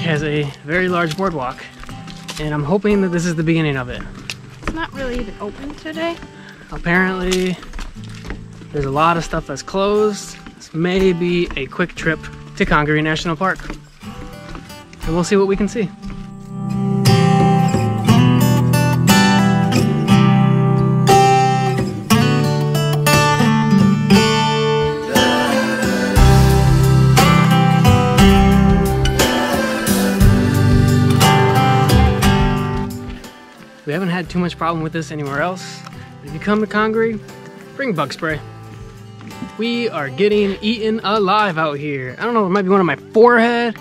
has a very large boardwalk, and I'm hoping that this is the beginning of it. It's not really even open today. Apparently, there's a lot of stuff that's closed. This may be a quick trip to Congaree National Park. And we'll see what we can see. We haven't had too much problem with this anywhere else. If you come to Congaree, bring bug spray. We are getting eaten alive out here. I don't know, it might be one on my forehead.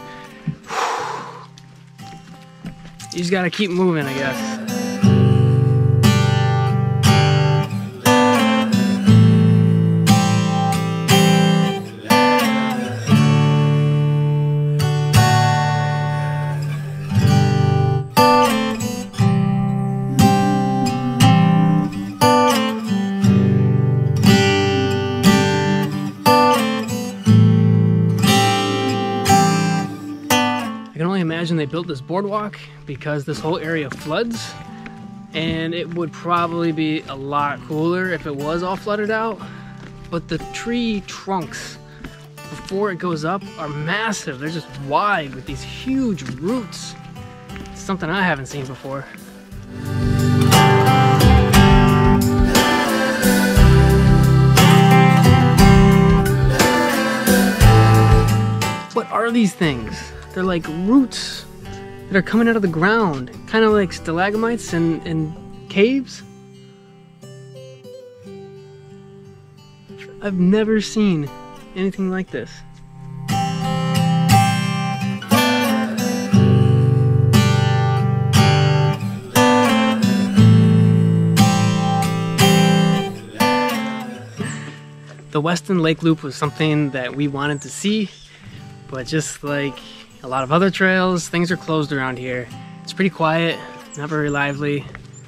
You just gotta keep moving, I guess. They built this boardwalk because this whole area floods and it would probably be a lot cooler if it was all flooded out. But the tree trunks before it goes up are massive. They're just wide with these huge roots. It's something I haven't seen before. What are these things? They're like roots that are coming out of the ground, kind of like stalagmites and, and caves. I've never seen anything like this. The Weston Lake Loop was something that we wanted to see, but just like a lot of other trails, things are closed around here. It's pretty quiet, not very lively.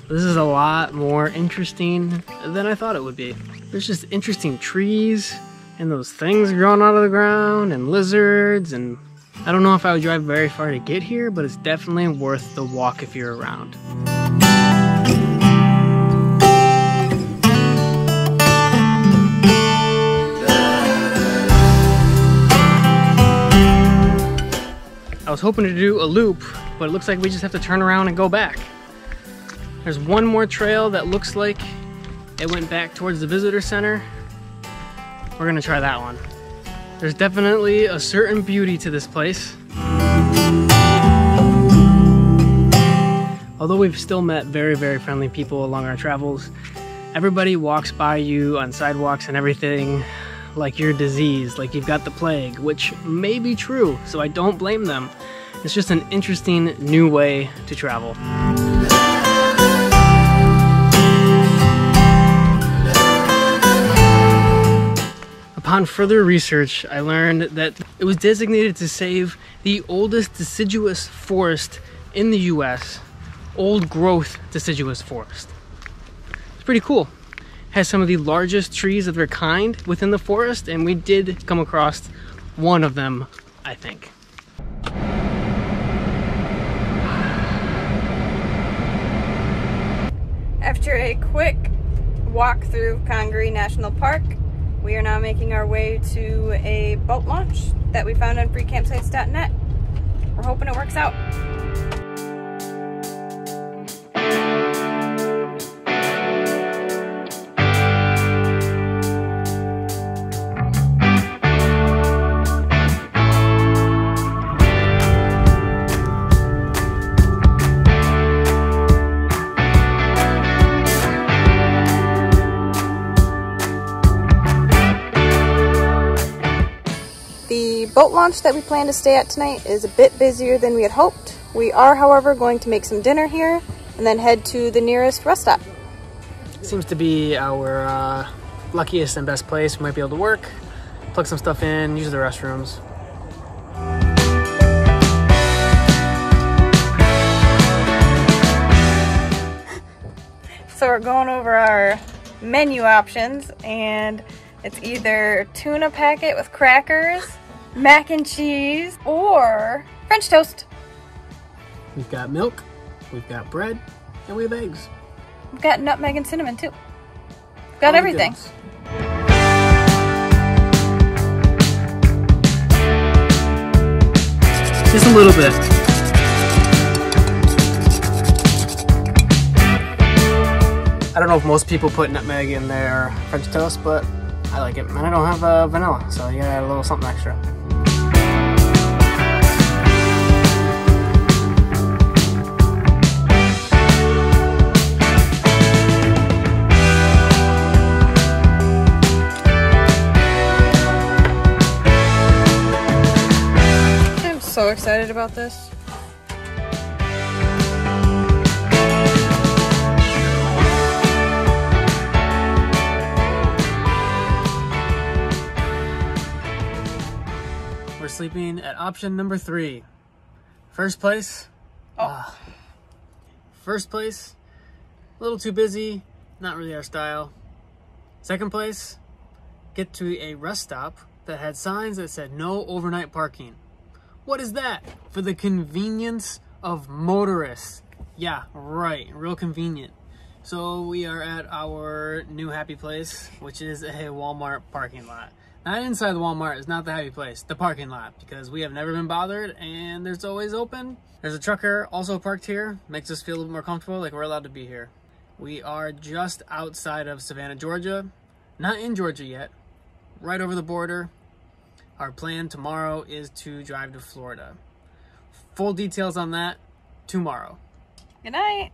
This is a lot more interesting than I thought it would be. There's just interesting trees and those things growing out of the ground and lizards and I don't know if I would drive very far to get here, but it's definitely worth the walk if you're around. Was hoping to do a loop, but it looks like we just have to turn around and go back. There's one more trail that looks like it went back towards the visitor center. We're gonna try that one. There's definitely a certain beauty to this place. Although we've still met very, very friendly people along our travels, everybody walks by you on sidewalks and everything like you're diseased, like you've got the plague, which may be true, so I don't blame them. It's just an interesting new way to travel. Upon further research, I learned that it was designated to save the oldest deciduous forest in the US, old growth deciduous forest. It's pretty cool has some of the largest trees of their kind within the forest, and we did come across one of them, I think. After a quick walk through Congaree National Park, we are now making our way to a boat launch that we found on freecampsites.net. We're hoping it works out. Boat launch that we plan to stay at tonight is a bit busier than we had hoped. We are, however, going to make some dinner here and then head to the nearest rest stop. Seems to be our uh, luckiest and best place. We might be able to work, plug some stuff in, use the restrooms. So we're going over our menu options and it's either tuna packet with crackers, mac and cheese, or French toast. We've got milk, we've got bread, and we have eggs. We've got nutmeg and cinnamon too. Got All everything. Just a little bit. I don't know if most people put nutmeg in their French toast, but I like it. And I don't have uh, vanilla, so you gotta add a little something extra. Excited about this. We're sleeping at option number three. First place. Oh. ah, first place. A little too busy. Not really our style. Second place. Get to a rest stop that had signs that said no overnight parking. What is that? For the convenience of motorists. Yeah, right. Real convenient. So we are at our new happy place, which is a Walmart parking lot. Not inside the Walmart, it's not the happy place, the parking lot, because we have never been bothered and there's always open. There's a trucker also parked here, makes us feel a little more comfortable, like we're allowed to be here. We are just outside of Savannah, Georgia. Not in Georgia yet, right over the border. Our plan tomorrow is to drive to Florida. Full details on that tomorrow. Good night.